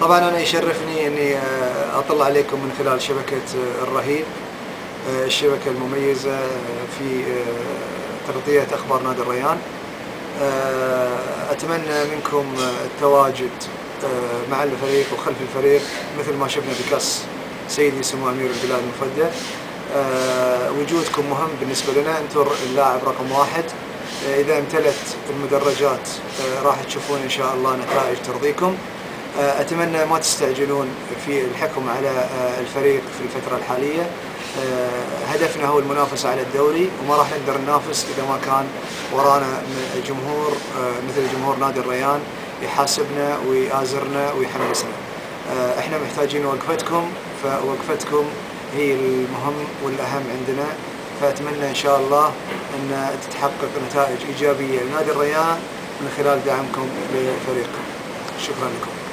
طبعا أنا يشرفني أني آه، أطلع عليكم من خلال شبكة آه، الرهيب آه، الشبكة المميزة في تغطية أخبار نادي الريان. أتمنى منكم التواجد مع الفريق وخلف الفريق مثل ما شفنا بكاس سيدي سمو أمير البلاد المفدى وجودكم مهم بالنسبة لنا أنتم اللاعب رقم واحد. إذا امتلت المدرجات راح تشوفون إن شاء الله نتائج ترضيكم. آه، أتمنى ما تستعجلون في الحكم على آه، الفريق في الفترة الحالية. آه، هدفنا هو المنافسة على الدوري وما راح نقدر ننافس إذا ما كان ورانا جمهور مثل جمهور نادي الريان يحاسبنا ويآزرنا ويحمسنا. إحنا محتاجين وقفتكم فوقفتكم هي المهم والأهم عندنا. فأتمنى إن شاء الله أن تتحقق نتائج إيجابية لنادي الريان من خلال دعمكم لفريقكم. شكرا لكم.